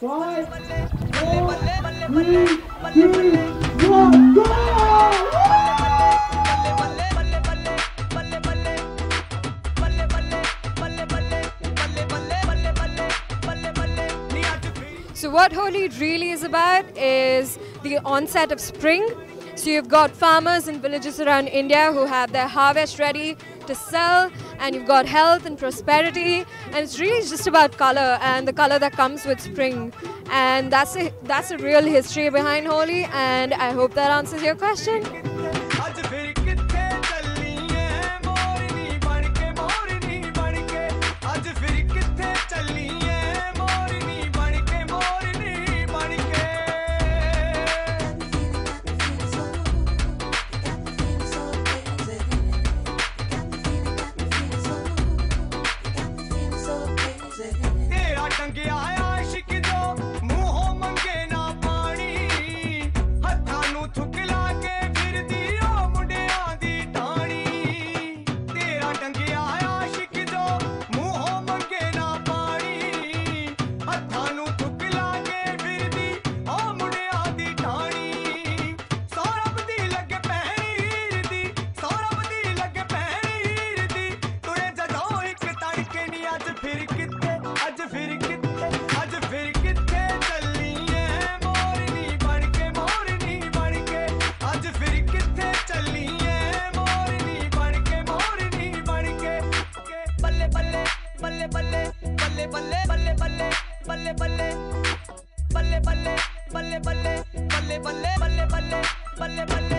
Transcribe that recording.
So, what Holi really is about is the onset of spring. So, you've got farmers in villages around India who have their harvest ready to sell, and you've got health and prosperity, and it's really just about color and the color that comes with spring. And that's a, that's a real history behind Holi, and I hope that answers your question. ਟੰਗਿਆ ਆਸ਼ਿਕ ਜੋ ਮੂੰਹੋਂ ਮੰਗੇ ਨਾ ਪਾਣੀ। ਹੱਥਾਂ ਨੂੰ ਥੁੱਕ ਲਾ ਕੇ ਫਿਰਦੀ ਓ ਮੁੰਡਿਆਂ ਦੀ ਟਾਣੀ ਤੇਰਾ ਟੰਗਿਆ ਆਸ਼ਿਕ ਜੋ ਮੂੰਹੋਂ ਮੰਗੇ ਨਾ ਪਾਣੀ। ਹੱਥਾਂ ਨੂੰ ਥੁੱਕ ਲਾ ਕੇ ਫਿਰਦੀ ਓ ਮੁੰਡਿਆਂ ਦੀ ਟਾਣੀ ਸੌਰਵ ਦੀ ਲੱਗੇ ਪਹਿਰੀਰ ਦੀ ਸੌਰਭ ਦੀ ਲੱਗੇ ਪਹਿਰੀਰ ਦੀ ਤੁਰੇ ਜਦੋਂ ਇੱਕ ਤੜਕੇ ਨੀ ਅੱਜ ਫਿਰ balle balle balle balle balle balle balle balle balle balle balle balle balle balle balle balle balle balle